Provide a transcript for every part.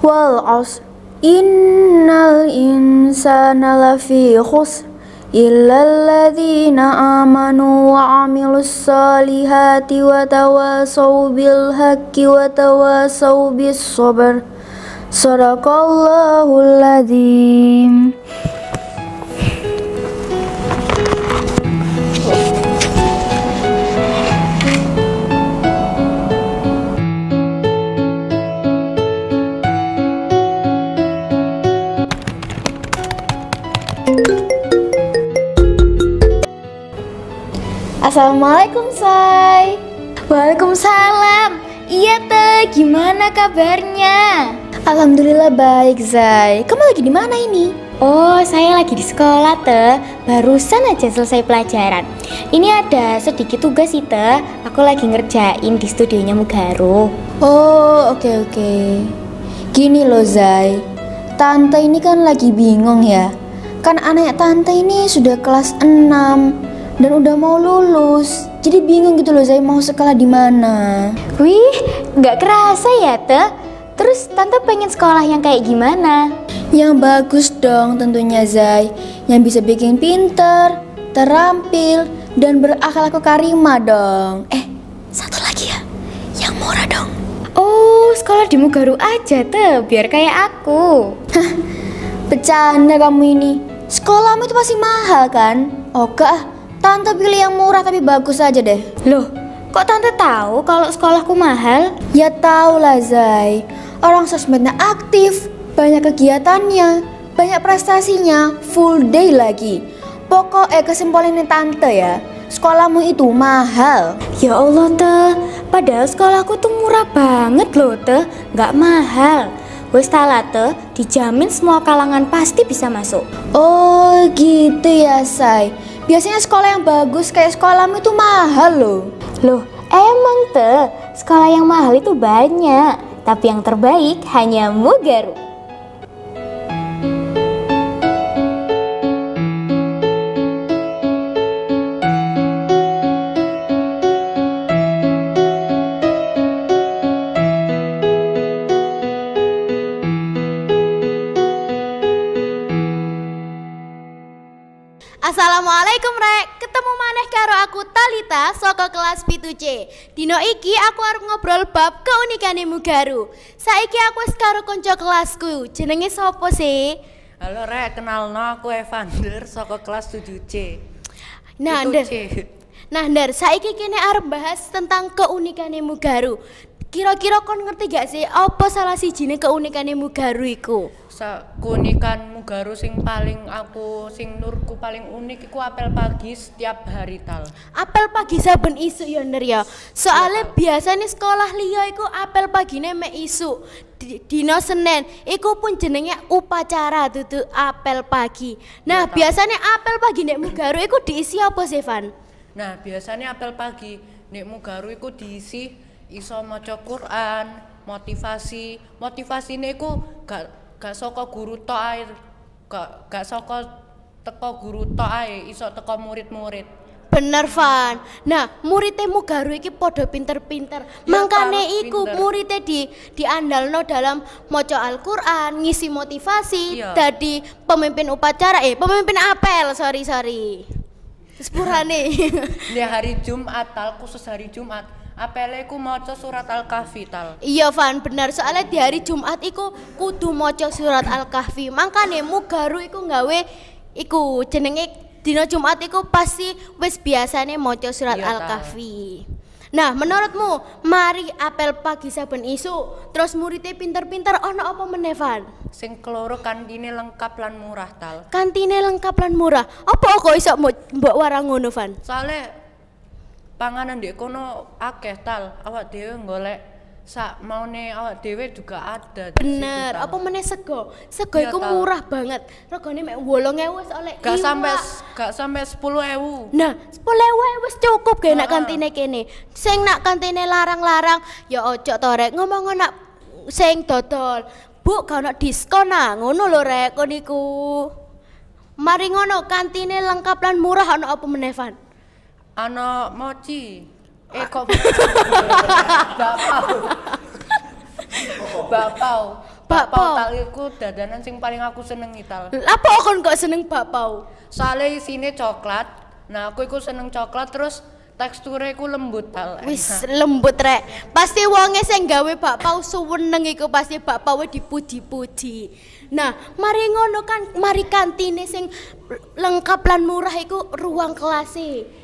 wal 'ashr innal insana lafi khusr illa alladhina amanu wa 'amilus solihati wa tawasaw bil haqqi wa tawasaw bis sabr. Sadaqallahul adzim Assalamualaikum Say Waalaikumsalam. Iya teh, gimana kabarnya? Alhamdulillah baik Zai Kamu lagi di mana ini? Oh, saya lagi di sekolah teh. Barusan aja selesai pelajaran. Ini ada sedikit tugas sih teh. Aku lagi ngerjain di studionya Mugaru. Oh oke oke Gini loh Zai Tante ini kan lagi bingung ya Kan anak tante ini sudah kelas 6 Dan udah mau lulus Jadi bingung gitu loh Zai mau sekolah di mana Wih, nggak kerasa ya teh. Terus tante pengen sekolah yang kayak gimana? Yang bagus dong tentunya Zai Yang bisa bikin pinter, terampil, dan berakhlak karimah dong Eh, satu lagi ya Yang murah dong Oh, sekolah di Mugaru aja teh, biar kayak aku. Bercanda kamu ini Sekolahmu itu pasti mahal kan? Oke ah, tante pilih yang murah tapi bagus aja deh. Loh, kok tante tahu kalau sekolahku mahal? Ya tau lah Zai. Orang sosmednya aktif Banyak kegiatannya Banyak prestasinya Full day lagi. Pokoknya kesimpulannya tante ya Sekolahmu itu mahal. Ya Allah teh, padahal sekolahku tuh murah banget loh teh, nggak mahal. Wes tala teh, dijamin semua kalangan pasti bisa masuk. Oh gitu ya Say Biasanya sekolah yang bagus kayak sekolahmu itu mahal loh. Loh, emang teh, sekolah yang mahal itu banyak, tapi yang terbaik hanya Mugaru. Saka kelas 7C. Dino iki aku arep ngobrol bab keunikane Mugaru. Saiki aku wis karo kanca kelasku. Jenenge sapa sih? Halo Rek, kenalno aku Evander saka kelas 7C. Nah. C. Nah, Nder, saiki kene arep bahas tentang keunikane Mugaru. Kira-kira kon ngerti gak sih apa salah sijine keunikane Mugaru iku? Sa keunikan Mugaru sing paling aku sing nurku paling unik iku apel pagi setiap hari tal. apel pagi saben isu ya Nder ya. Soalnya biasanya sekolah liya iku apel pagine mek isu. Di- Dino Senin iku pun jenenge upacara dudu apel pagi. Nah, biasanya apel pagi nek Mugaru iku diisi apa sih, Van? Nah, biasanya apel pagi nek Mugaru iku diisi iso maca Quran, motivasi. Motivasine iku gak gak saka guru tok ae. Gak gak saka teko guru tok ae, iso teko murid-murid. Bener, Van. Nah, muridnya Mugaru iki podo pinter-pinter. Ya, Mangkane iku pinter. muridnya di diandalno dalam maca Al-Qur'an, ngisi motivasi, Iya. dadi pemimpin upacara eh pemimpin apel, sorry sorry. Sepurane. Di hari Jumat tal, khusus hari Jumat, apele iku maca surat Al-Kahfi tal. Iya Van, benar soalnya di hari Jumat iku kudu maca surat Al-Kahfi. Makane Mugaru iku nggawe iku jenenge dina Jumat iku pasti wis biasane maca surat Iya. Al-Kahfi. Nah, menurutmu mari apel pagi saben isu, terus muridnya pinter-pinter ono apa meneh Van? Sing keloro kantine lengkap lan murah tal. Kantine lengkap lan murah. Apa kok iso mbok warang ngono Van? Soale panganan di kono akeh tal. Awak dhewe golek sak maune awak dhewe juga ada. Bener, apa meneh sego? Sego Iya, iku murah banget. Regane mek 8.000 wis oleh Gak sampai gak sampai 10.000. Nah, sepuluh wae wis cukup gawe nak kantine kene. Sing nak kantine larang-larang ya ojo to rek ngomong nak sing dodol. Bu, gak ono diskon ah, ngono lho rek kon iku. Mari ngono kantine lengkap lan murah ono apa meneh Van? Ano mochi. Eh kok Bapau. Bapau. Bakpao. tal iku dadanan sing paling aku senengi tal. Apa kon kok seneng bakpao? Soalnya isinya coklat. Nah, aku iku seneng coklat terus teksturnya iku lembut tal. Wis lembut rek. Pasti wonge sing gawe bakpao suweneng iku pasti bakpao dipuji-puji. Nah, mari ngono kan, mari kantine sing lengkap lan murah iku ruang kelas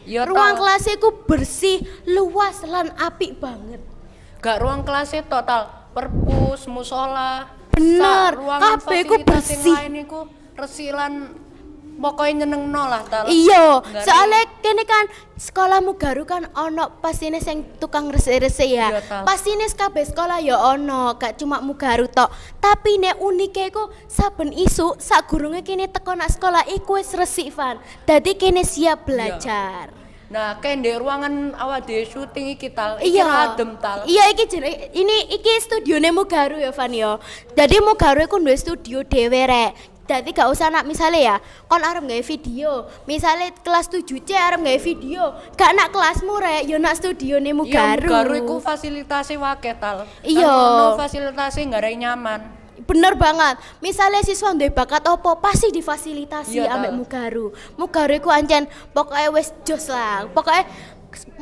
Ya, ruang kelas iku bersih, luas lan apik banget. Gak ruang kelasnya total perpus, musola, Bener, kabeh iku bersih. lain iku resilan pokoknya nyeneng lah tal. Iya, soalnya kene kan sekolahmu garu kan ono pastine sing tukang resik-resik ya. Iya, tau. Pastine kabeh sekolah ya ono, gak cuma mugaru tok. Tapi nek unike iku saben isu sak gurunge kene teko nak sekolah iku wis resik Van. Dadi kene siap belajar. Nah, kayak di ruangan awak dhewe syuting iki tal, iki Iya. adem tal. Iya iki jenenge ini iki studione Mugaru ya Van ya. Dadi Mugaru iku duwe studio dhewe rek. Dadi gak usah nak misale ya, kon arep gawe video. Misale kelas 7C arep gawe video, gak nak kelasmu rek, yo nak studione Iya, Mugaru. Mugaru iku fasilitasnya wake tal. Iya. Kan ono fasilitasnya nggak ada yang nyaman. Bener banget. Misalnya siswa duwe bakat opo pasti difasilitasi Iya, ambek. Mugaru. Mugaru iku ancen pokoknya wis jos lah. Pokoknya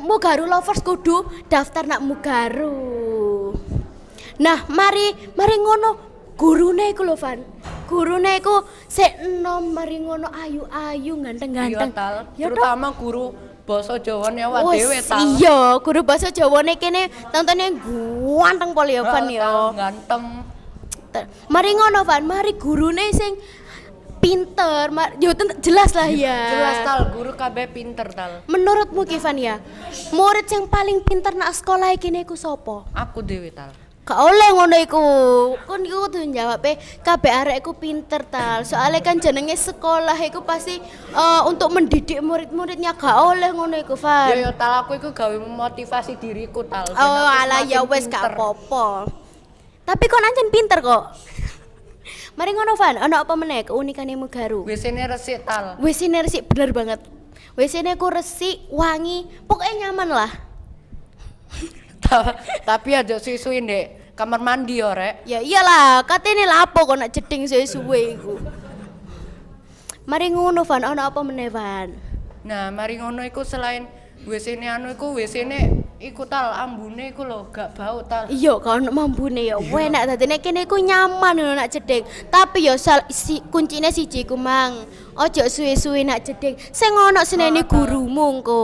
Mugaru lovers kudu daftar nak Mugaru. Nah, mari mari ngono gurune iku lho Van. Gurune iku sik enom mari ngono ayu-ayu Iya ganteng-ganteng. tal. Ya? Terutama guru basa Jawa ne awak dhewe tal. Iya, guru bahasa Jawane kene tontonnya ganteng pol ya ya. Ganteng. Te- mari ngono Van, mari gurune sing pinter, yo tent- jelas lah ya. Jelas tal, guru kabeh pinter tal. Menurutmu Kivan ya, murid yang paling pinter nak sekolah iki iku sapa? Aku dhewe tal. Gak oleh ngono iku. Kon iku kudu jawab kabeh arek iku pinter tal. Soalnya kan jenenge sekolah iku pasti eh, untuk mendidik murid-muridnya gak oleh ngono iku. Yo yo tal aku iku gawe memotivasi diriku tal. Oh, aku ala ya wes gak apa-apa. Tapi kon ancen pinter kok. Mari ngono Van, ono apa meneh keunikannya Mugaru? WC-ne resik tal. WC-ne resik bener banget. WC-ne ku resik, wangi, pokoknya nyaman lah. Ta- Tapi aja sisuin dek kamar mandi yo rek. Ya iyalah, katene lapo kok nak jeding suwe-suwe iku. Mari ngono Van, ono apa meneh Van? Nah, mari ngono iku selain WC-ne anu iku WC-ne iku tal ambune iku lho gak bau tal. Iya, kalau nak mampune ya, enak tadi nek kene ku nyaman lho nak jeding. Tapi ya sal, si, kuncine siji ku mang. Ojo suwe-suwe nak jeding. Sing ono senene gurumu engko.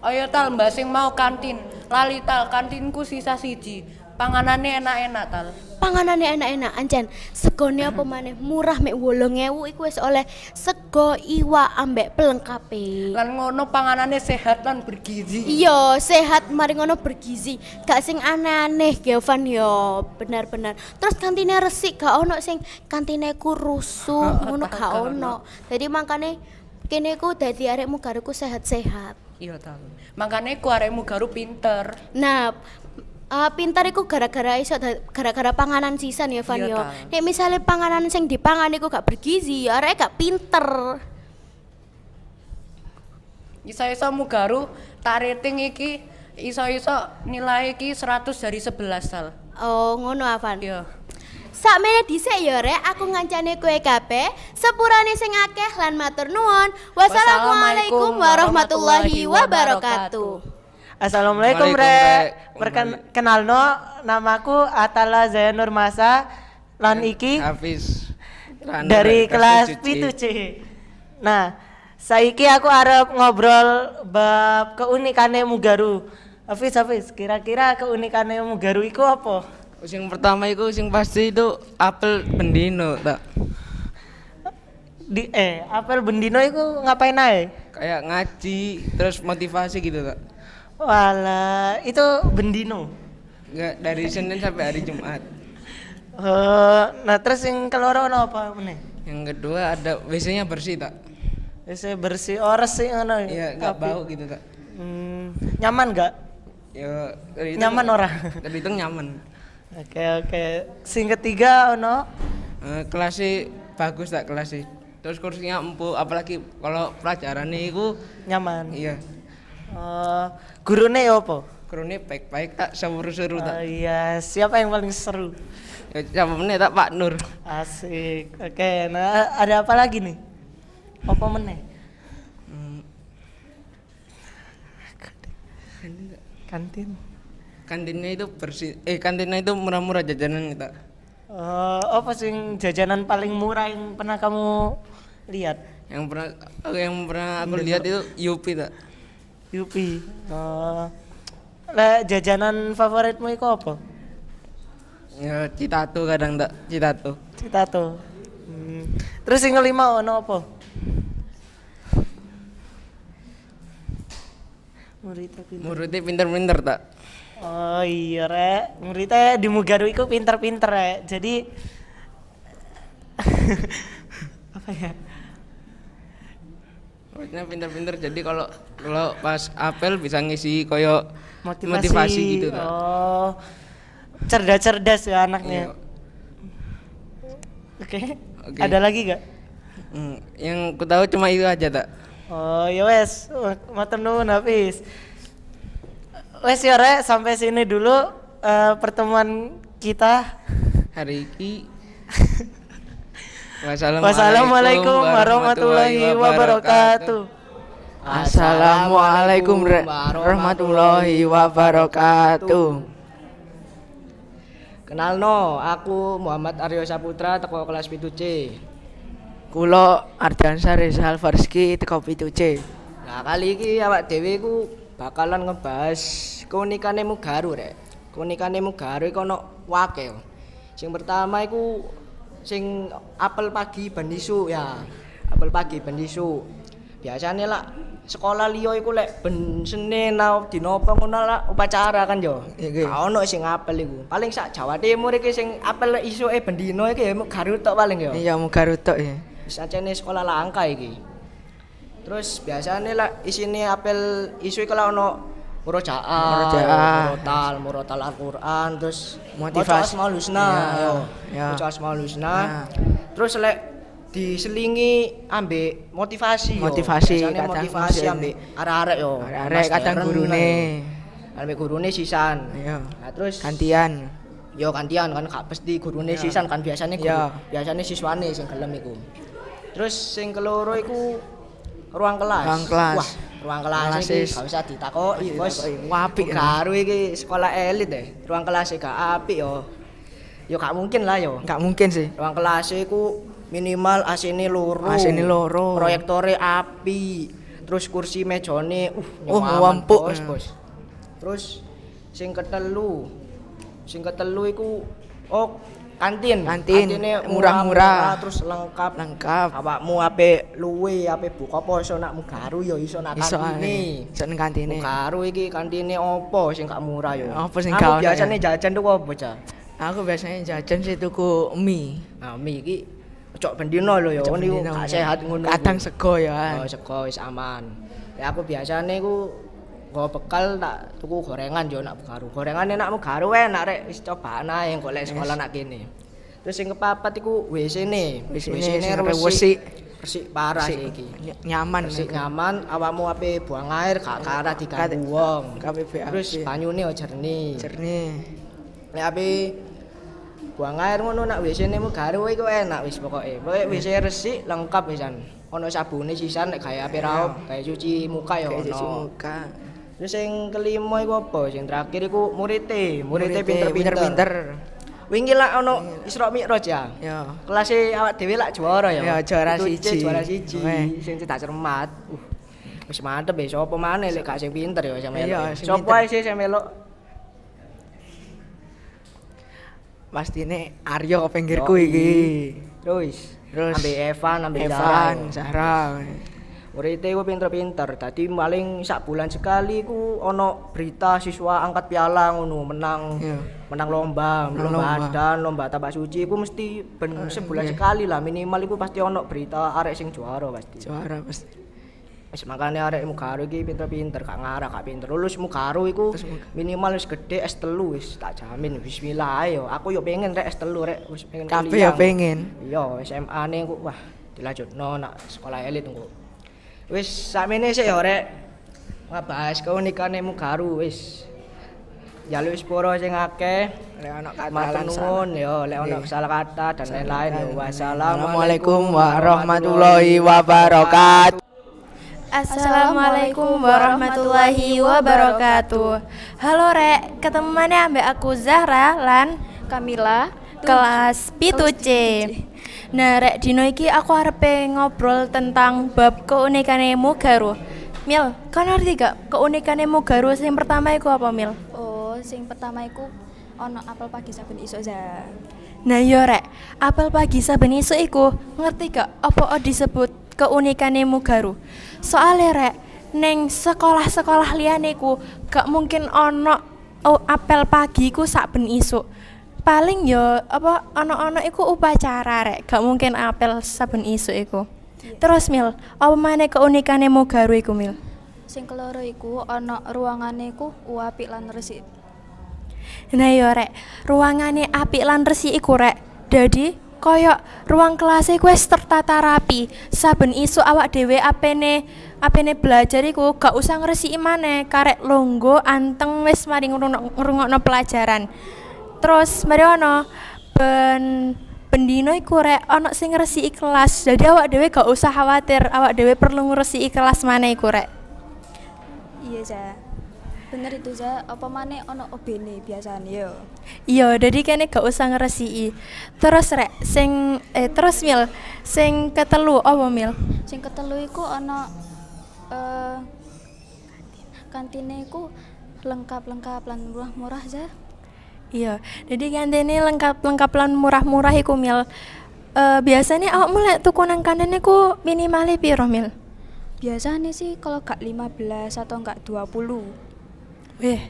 Ayo tal mbak sing mau kantin. Lali tal kantinku sisa siji. Panganane enak-enak tal. Panganane enak-enak ancen. Segone apa maneh murah mek 8000 iku wis oleh sego iwak ambek pelengkape. Lan ngono panganane sehat lan bergizi. Iya, sehat mari ngono bergizi. Gak sing aneh-aneh Giovan yo, benar-benar. Terus kantine resik, gak ono sing kantine ku rusuh, ngono gak ono. Jadi makane kene ku dadi arekmu garuku sehat-sehat. Iya tal. Makane ku arekmu garu pinter. Nah, eh, pintar iku gara-gara iso gara-gara panganan sisan ya Van Iya, yo. ta. Nek misale panganan sing dipangan iku gak bergizi, ya arek gak pinter. Iso-iso mu garu tak rating iki iso-iso nilai iki 100 dari 11 tal. Oh, ngono Avan. Iya. Sakmene dhisik ya rek, aku ngancane kowe kabeh, sepurane sing akeh lan matur nuwun. Wassalamualaikum warahmatullahi wabarakatuh. Assalamualaikum Rek. Perkenalno namaku Atala Zainur Masa lan iki Hafiz dari kelas 7C. pitu C. Nah, saiki aku arep ngobrol bab keunikane Mugaru. Hafiz Hafiz, kira-kira keunikane Mugaru iku apa? Sing pertama itu sing pasti itu apel bendino tak Di eh apel bendino iku ngapain ae? kayak ngaji terus motivasi gitu tak Walah, itu bendino. Enggak dari Senin sampai hari Jumat. Eh, nah terus yang keloro ono apa meneh? Yang kedua ada WC-nya bersih tak? Wis bersih ores sih ngono. Iya, enggak Tapi- bau gitu tak. Hmm, nyaman gak? Ya, Nyaman ora? Dari itu nyaman. Oke oke. Sing ketiga ono Eh, kelasnya bagus tak kelasnya. Terus kursinya empuk, apalagi kalau pelajaran itu nyaman. iya. Eh, gurune ya apa? Kurunnya baik-baik tak seru-seru Oh tak. iya, siapa yang paling seru? Ya, Siapa meneh tak Pak Nur. Asik. Oke, nah ada apa lagi nih? Apa meneh? Kantin. Kantinnya itu bersih. Eh kantinnya itu murah-murah jajanan kita. Eh, apa sih jajanan paling murah yang pernah kamu lihat? Yang pernah yang pernah aku lihat itu Yupi tak. Yupi. Eh, lah jajanan favoritmu itu apa? Ya Citato kadang tak Citato. Citato. Hmm. Terus yang kelima ono apa? Muridnya pinter. Muridnya pinter-pinter tak. Oh iya rek, muridnya di Mugaru itu pinter-pinter rek. Jadi apa ya? Muridnya pinter-pinter jadi kalau kalau pas apel bisa ngisi koyo Motivasi, motivasi gitu tak. Oh. Cerdas-cerdas ya anaknya. Iya. Oke. Oke. Ada lagi gak? Hmm, yang ku tahu cuma itu aja tak. Oh ya wes, matur nuwun Hafiz. Wes rek, sampai sini dulu eh, pertemuan kita. Hari ini Wassalamualaikum warahmatullahi wabarakatuh. Assalamualaikum warahmatullahi wabarakatuh. Kenalno, aku Muhammad Aryo Saputra teko kelas 7C. Kulo Ardiansa Rizal Farski teko 7C. Nah, kali iki awak dhewe ku bakalan ngebahas keunikane Mugaru rek. Keunikane Mugaru iku ono wake. Sing pertama iku sing apel pagi ben isu ya. Apel pagi ben isu. Biasane lah sekolah liya iku lek ben Senin au dina apa ngono lah upacara kan yo. Gak ono sing apel iku. Paling sak Jawa Timur iki sing apel isuke ben dina iki ya Mugaru tok paling yo. Iya Mugaru tok ya. Sajane sekolah langka iki. Terus biasanya lah isine apel isu iku lah ono murojaah, murotal, murotal Al-Qur'an, terus Motivasi. Asmaul Husna, Iya, yo. iya. Maca Asmaul Husna. Nah. Terus lek diselingi ambek motivasi yo. Motivasi, Biasanya kadang motivasi ambek arek-arek yo. Arek Mas kadang gurune. Ambek gurune sisan. Iya. Nah, terus Gantian. Yo gantian kan gak pasti gurune sisan kan biasanya guru, Iya. biasanya siswane sing gelem iku. Terus sing keloro iku ruang kelas. Ruang kelas. Wah, ruang kelas Kelas iki gak usah ditakoki, Bos. ditakoki. Apik, ya. Karo iki sekolah elit deh. Ruang kelas e gak apik yo. Yo gak mungkin lah yo. Enggak mungkin sih. Ruang kelas iku minimal AC-ne loro. AC-ne loro. Proyektore api. Terus kursi mejane uh Oh, wampuk. Bos, bos. Terus sing ketelu. Sing ketelu iku oh kantin. Kantin, murah-murah. terus lengkap. Lengkap. Awakmu ape luwe, ape buka poso nak mugaru yo iso nak Iso kantine. Iso nang kantine. Mugaru iki kantine opo sing gak murah yo? Apa sing Kamu gak ya? biasane jajan tuh apa, Bocah? Aku biasanya jajan sih tuku mie. Nah, mie iki cocok bendino lho ya, Cocok ngono iku bendino, gak ya. sehat ngono. Kadang sego ya. Oh, sego wis aman. Ya aku biasane iku nggo bekal tak tuku gorengan yo nak garu. Gorengan enak mu garu enak rek wis cobaan ae golek sekolah nak kene. Terus sing kepapat iku WC-ne. WC-ne WC-ne sing resik. resik. Parah sih iki. Ny- Nyaman. Resik nyaman, awakmu ape buang air gak kara diganggu wong. Terus banyune jernih. Jernih. Nek ape buang air ngono nak WC-ne mu garu iku enak wis pokoke. Pokoke WC resik lengkap wisan. Ono sabune sisan nek gawe ape raup, gawe cuci muka ya Kayak cuci ono. muka. Terus sing kelima iku apa? Sing terakhir iku murite, murite pinter-pinter. pinter. Wingi lah ono Isra Mi'raj ya. Ya. Kelas awak dhewe lak juara ya. Ya, juara siji. Juara siji. Sing cedak cermat. Uh. Wis mantep ya, sapa maneh lek gak sing pinter ya. Iya, sing Sapa sih sing melok Pastine Aryo pinggirku iki. Terus, Terus ambil Evan, ambil Evan, Zara. Muridnya ku pinter-pinter. Tadi paling sak bulan sekali ku ono berita siswa angkat piala ngono, menang Iya. menang lomba, Menang lomba lomba. adan, lomba tapak suci ku mesti ben sebulan iya. sekali lah minimal iku pasti ono berita arek sing juara pasti. Juara pasti. Wis makane arek Mugaru iki pinter-pinter, gak ngarah, gak pinter. Lulus Mugaru iku minimal wis gede S3 wis tak jamin. Bismillah ayo. Aku yo pengen rek S3 rek, wis pengen Kabeh ya pengen. Iya, SMA ne wah dilanjutno nak sekolah elit engko. Wis sakmene sik ya rek. Ngabahas keunikane Mugaru wis. jaluk sepuro sing akeh. Lek ana kata nuwun yo, lek Nggih. salah kata dan lain-lain yo. Assalamualaikum warahmatullahi wabarakatuh. Assalamualaikum warahmatullahi wabarakatuh. Halo Rek, ketemu mana ambek aku Zahra lan Kamila kelas pitu C. Nah, Rek dino iki aku arepe ngobrol tentang bab keunikane Mugaru. Mil, kau ngerti gak keunikane Mugaru yang pertama iku apa Mil? Oh, sing pertama iku ono apel pagi saben isuk za. Nah yo rek, apel pagi saben isuk iku ngerti gak apa disebut keunikane Mugaru? Soale rek, neng sekolah-sekolah liyane ku gak mungkin ono oh, apel pagi ku saben isuk. Paling yo apa ono-ono iku upacara rek, gak mungkin apel saben isuk iku. Terus Mil, apa maneh keunikane Mugaru iku Mil? Sing keloro iku ono ruangane iku uapik lan resik. Nah yo rek, ruangane apik lan resik iku rek. Dadi koyo ruang kelas iku wis tertata rapi. Saben isu awak dhewe apene apene belajar iku gak usah ngresiki maneh, karek longgo anteng wis mari ngrungokno pelajaran. Terus mari ono ben bendino iku rek ono sing ngresiki kelas. Jadi awak dhewe gak usah khawatir, awak dhewe perlu ngresiki kelas maneh iku rek. Iya za. Bener itu za, apa maneh ono obene biasane yo. Iya, jadi kene gak usah ngresiki. Terus rek, sing eh terus mil, sing ketelu apa mil? Sing ketelu iku ono eh kantine iku lengkap-lengkap lan murah-murah za. Iya, jadi kantine lengkap-lengkap lan murah-murah iku mil. Eh biasanya awakmu lek tuku nang kantin iku minimale piro mil? Biasanya sih kalau gak 15 atau enggak 20. Wih,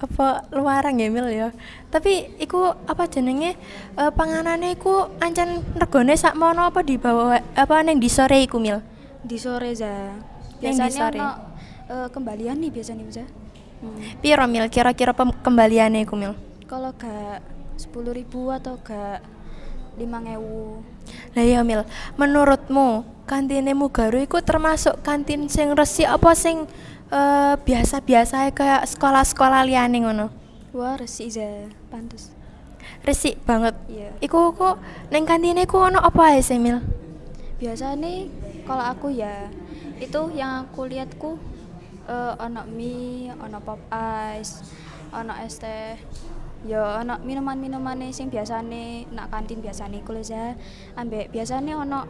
apa luaran ya mil ya. Tapi iku apa jenenge eh panganane iku ancen regane sakmono apa dibawa apa ning di sore iku mil? Di sore za. Yang di Biasanya sore. ono eh, kembalian nih biasanya za. Hmm. Piro mil kira-kira kembaliane iku mil? Kalau gak 10.000 atau gak 5.000 Lah iya Mil, menurutmu kantine Mugaru iku termasuk kantin sing resik apa sing eh, biasa-biasa kayak sekolah-sekolah liyane ngono? Wah, resik za, pantes. Resik banget. Iya. Iku kok ning kantine iku ono apa ae sih Mil? Biasanya kalau aku ya itu yang aku lihatku eh, ono mie, ono pop ice, ono es teh, ya ono minuman-minuman sing biasane nak kantin biasane iku lho. Ambek biasane ono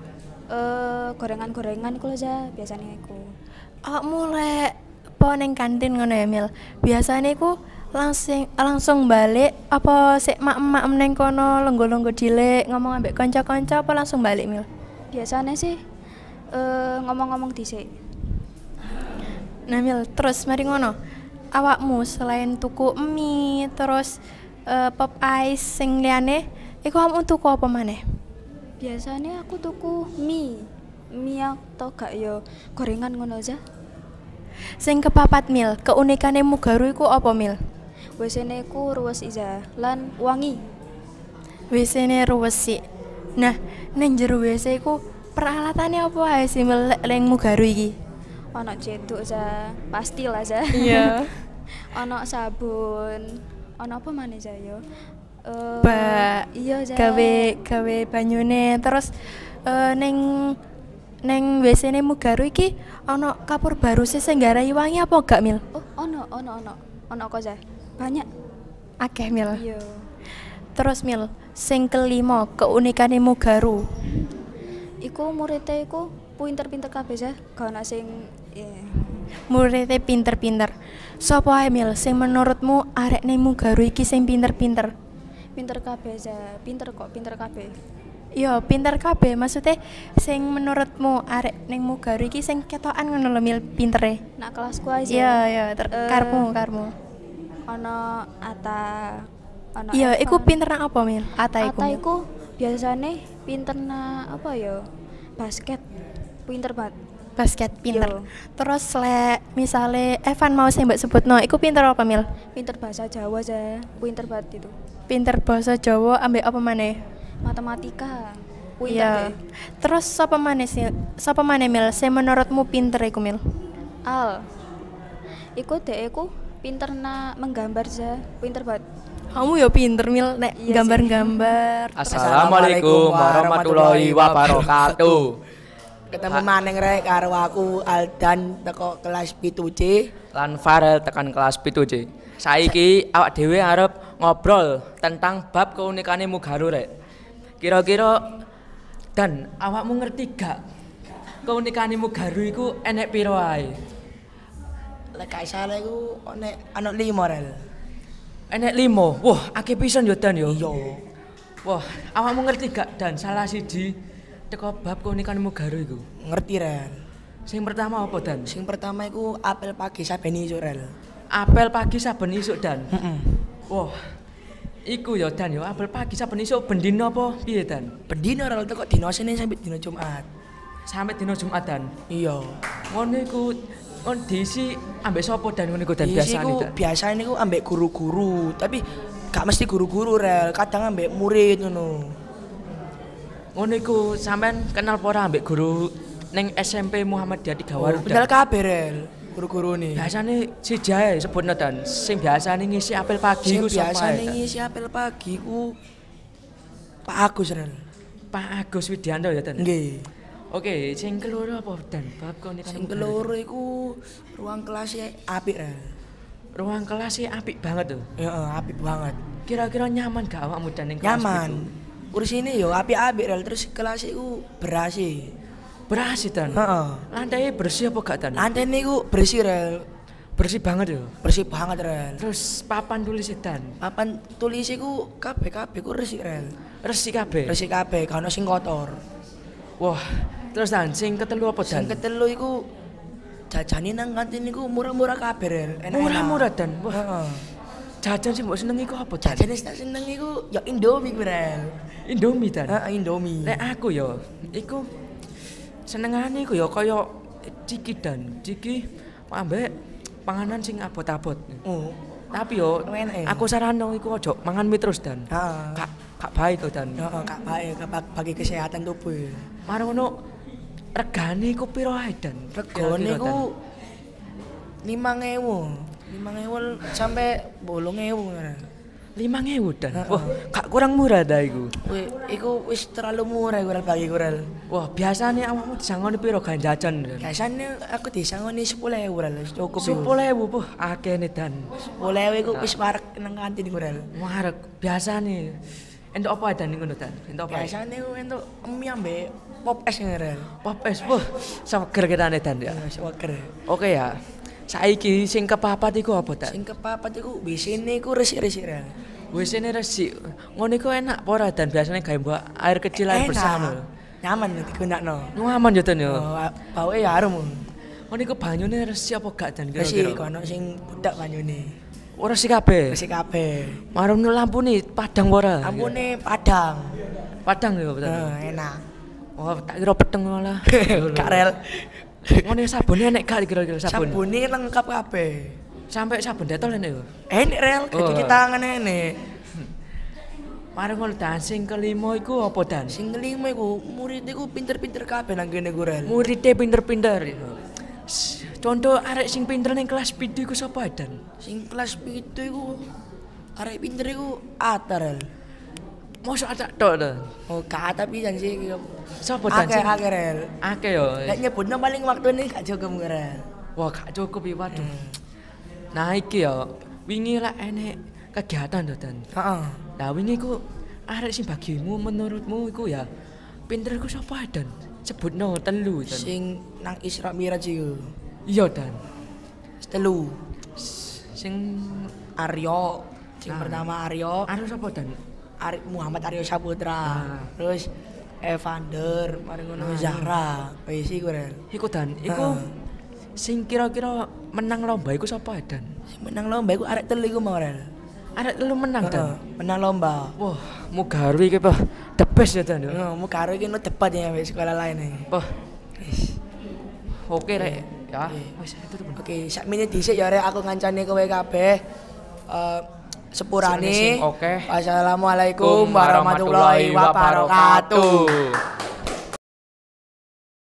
eh, gorengan-gorengan iku lho za, biasane iku. Awakmu lek po ning kantin ngono ya Mil. Biasane iku langsung langsung balik apa sik mak-mak neng kono longgo-longgo cilik ngomong ambek kanca-kanca apa langsung balik Mil? Biasane sih eh, ngomong-ngomong dhisik. Nah Mil, terus mari ngono. Awakmu selain tuku mie, terus eh, pop ice sing liyane, iku awakmu tuku apa maneh? Biasanya aku tuku mie. Mie atau gak yo gorengan ngono za. Sing kepapat Mil, keunikane Mugaru iku apa Mil? WC-ne ku ruwes iza lan wangi. WC-ne ruwesi. Nah, neng jero WC iku peralatannya apa ae sih Mil lek ning Mugaru iki? Ono ceduk za, pasti lah za. Iya. ono sabun. Ono apa maneh za yo? Eh, Ba iya za. gawe gawe banyune terus eh, neng neng WC-ne Mugaru iki ana kapur baru sih sing wangi apa gak Mil? Oh, ono ono ono. Ono kok za. Banyak. Akeh Mil. Iya. Terus Mil, sing kelima keunikane Mugaru. Iku muridnya iku pinter-pinter kabeh za. Gak ono sing iya. Muridnya pinter-pinter. Sopo ae Mil sing menurutmu arek ning Mugaru iki sing pinter-pinter? Pinter kabeh. Pinter kok, pinter kabeh. Yo, pinter kabeh maksudnya sing menurutmu arek ning Mugaru iki sing ketokan ngono lho Mil pintere. Nak kelasku aja. Iya, iya, ter- Eh, karmu, karmu. Ono Ata. Ono Iya, iku pinter nang apa Mil? Ata iku. Ata iku biasane pinter na apa ya? Basket. Pinter banget. Basket pinter. Yo. Terus lek misale Evan mau sing mbak sebutno, iku pinter apa Mil? Pinter bahasa Jawa aja. Pinter banget itu. Pinter bahasa Jawa ambek apa maneh? Matematika. Pinter Iya. deh. Terus sapa maneh sih? Sapa maneh Mil? Sing menurutmu pinter iku Mil? Al. Iku dek iku pinter na menggambar za pinter banget Kamu ya pinter mil nek Iya gambar-gambar. Assalamualaikum warahmatullahi wabarakatuh. Ketemu maneng rek karo aku Aldan teko kelas 7C. Lan Farel tekan kelas 7C. Saiki awak dhewe arep ngobrol tentang bab keunikane Mugaru rek. Kira-kira dan awakmu ngerti gak keunikane Mugaru iku enek piro ae? Lek salah iku nek ana 5 rel. Enek limo. Wah, akeh pisan yo Dan yo. Iya. Wah, awakmu ngerti gak dan salah siji teko bab keunikane Mugaru iku? Ngerti rel. Sing pertama apa Dan? Sing pertama iku apel pagi saben iso rel. Apel pagi saben isuk Dan. Heeh. Wah. Iku ya Dan ya apel pagi saben isuk ben dino apa piye Dan? Bendino rel teko dino Senin sampai dino Jumat. Sampai dino Jumat Dan. Iya. Ngono iku kon diisi ambek sapa Dan ngono Dan Biasa biasane iku Dan. biasane iku ambek guru-guru, tapi gak mesti guru-guru rel, kadang ambek murid ngono. Ngono iku sampean kenal apa ora ambek guru ning SMP Muhammadiyah Tigawaru Dan. Padahal kabeh rel guru-guru nih. Biasane si jae sebutna Dan. Sing biasane ngisi apel pagi iku sapa? biasa ae, Dan? ngisi apel pagi ku Pak Agus rel. Pak Agus Widianto ya Dan. Nggih. Oke, sing keloro apa Dan? Bab kau Sing keloro iku ruang kelasnya apik rel. Ruang kelasnya apik banget tuh. Heeh, apik banget. Kira-kira nyaman gak awakmu Dan ning kelas Nyaman. gitu? Kursi ini yo apik-apik rel terus kelas iku berasi. Berhasil Dan. Heeh. Lantai bersih apa gak Dan? Lantai niku bersih rel. Bersih banget ya. Bersih banget rel. Terus papan tulis Dan. Papan tulis iku kabeh kabeh ku resik rel. Resik kabeh. Resik kabeh, gak ono sing kotor. Wah, terus Dan sing ketelu apa Dan? Sing ketelu iku jajane nang kantin iku murah-murah kabeh rel. Murah-murah Dan. Wah, Heeh. Jajan sih mbok seneng iku apa? Jajan sing tak seneng iku ya Indomie kuwi, Indomie ta? Heeh, Indomie. Nek aku ya iku senengane iku ya kaya ciki dan ciki ambek panganan sing abot-abot. Oh. Tapi yo aku saranno iku ojo mangan mie terus dan. Heeh. Kak baik kok dan. Heeh, kak baik bagi kesehatan tubuh. Marono regane iku piro ae dan? Regane iku 5000 lima ngewul sampai bolong ewu lima ngewu dan? Wah kak kurang murah dah iku? Wih, iku wis terlalu murah kurang pagi kurang wah biasanya awakmu disangoni piro kan jajan biasanya aku disangoni sepuluh ewu kurang cukup sepuluh ewu puh ake nih dan. Sepuluh ewu iku wis nah. marak nang kantin kurang marak biasanya entuk apa dan ngono dan? Entuk apa? Biasanya iku entuk mie ambe pop es kurang pop es puh sama gergetane dan ya? Iya, Waker oke ya? Saiki sing kepapat iku apa dan Sing kepapat iku bisine iku resik-resik wis ini resik ngono iku enak apa ora dan biasanya gawe mbok air kecil air bersama Nyaman digunakno. nyaman yo dan yo Oh, baunya ya harum. ngono iku banyune resik apa gak dan Resik kira-kira kono sing budak banyune. ora resik kabeh Resik kabeh. Marung lampu nih padang ora? Ampune padang. Padang ya betul. Nah, enak. Oh, tak kira peteng malah. Kak rel. Ngene sabunnya enek gak kira-kira sabun? Sabune lengkap kabeh. Sampai sabun detol enek yo. Enek rel, Oh. cuci tangan enek. Marung ngono dan sing kelima iku apa dan? Sing kelima iku murid iku pinter-pinter kabeh nang kene iku rel. Muridnya pinter-pinter. Contoh arek sing pinter ning kelas 7 iku sapa dan? Sing kelas 7 iku arek pinter iku Ata rel. Mosok acak tok to. Oh, kata pisan sih. Sapa dan? Akeh sing- akeh rel. Akeh yo. Nek nyebutno paling waktune gak cukup rel. Wah, gak cukup ya waduh. Nah iki yo wingi lah enek kegiatan to dan. Heeh. Lah wingi ku arek sing bagimu menurutmu iku ya pinter iku sapa dan? Sebutno telu dan. Sing nang Isra Miraj iku. Iya dan. Telu. Sing Aryo. Sing Ah. pertama Aryo. anu sapa dan? Ari Muhammad Aryo Saputra. Ah. Terus Evander, mari ngono Zahra. Wis iku rel. Iku dan iku Ah. sing kira-kira menang lomba iku sapa dan? Menang lomba iku arek telu iku mau rel. Arek telu menang dan. Heeh, menang lomba. Wah, Mugaru iki bah the best ya dan. Heeh, mau karo iki no debat ya wis sekolah lain nih. Wah. Oke rek. Ya, wis itu. Oke, sak menit dhisik ya rek aku ngancani kowe kabeh. Eh sepurane. Oke. Wassalamualaikum warahmatullahi wabarakatuh.